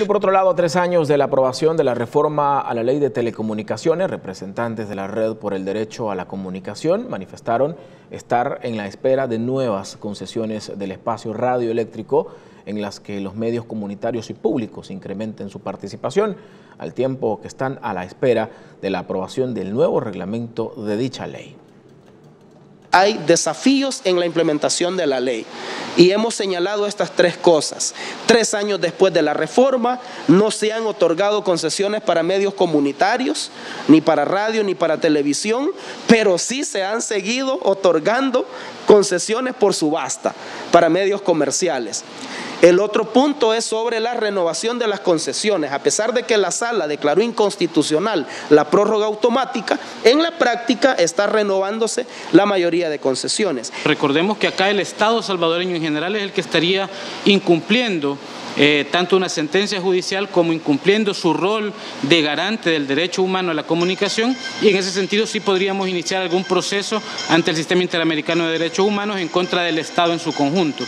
Y por otro lado, a tres años de la aprobación de la reforma a la ley de telecomunicaciones, representantes de la Red por el Derecho a la Comunicación manifestaron estar en la espera de nuevas concesiones del espacio radioeléctrico en las que los medios comunitarios y públicos incrementen su participación, al tiempo que están a la espera de la aprobación del nuevo reglamento de dicha ley hay desafíos en la implementación de la ley. Y hemos señalado estas tres cosas. Tres años después de la reforma no se han otorgado concesiones para medios comunitarios, ni para radio, ni para televisión, pero sí se han seguido otorgando concesiones por subasta para medios comerciales. El otro punto es sobre la renovación de las concesiones. A pesar de que la sala declaró inconstitucional la prórroga automática, en la práctica está renovándose la mayoría de concesiones. Recordemos que acá el Estado salvadoreño en general es el que estaría incumpliendo eh, tanto una sentencia judicial como incumpliendo su rol de garante del derecho humano a la comunicación y en ese sentido sí podríamos iniciar algún proceso ante el Sistema Interamericano de Derechos Humanos en contra del Estado en su conjunto.